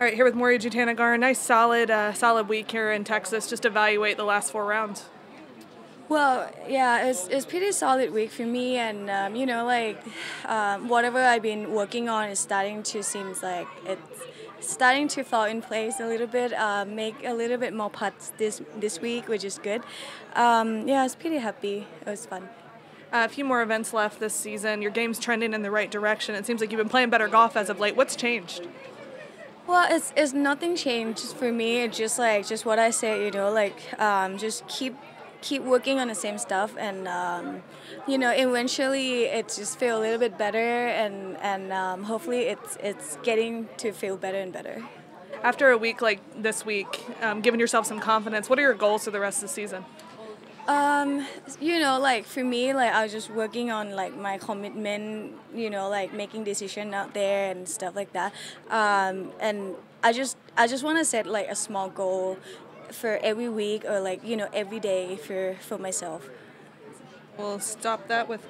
All right, here with Moriya Jutanugarn. Nice, solid, uh, solid week here in Texas. Just evaluate the last four rounds. Well, yeah, it's it's pretty solid week for me, and um, you know, like um, whatever I've been working on is starting to seems like it's starting to fall in place a little bit. Uh, make a little bit more putts this this week, which is good. Um, yeah, I was pretty happy. It was fun. Uh, a few more events left this season. Your game's trending in the right direction. It seems like you've been playing better golf as of late. What's changed? Well, it's, it's nothing changed for me. It's just like just what I say, you know, like um, just keep keep working on the same stuff and um, you know eventually it just feel a little bit better and and um, hopefully it's it's getting to feel better and better after a week like this week um, giving yourself some confidence what are your goals for the rest of the season um, you know, like for me, like I was just working on like my commitment, you know, like making decision out there and stuff like that. Um, and I just I just want to set like a small goal for every week or like you know every day for for myself. We'll stop that with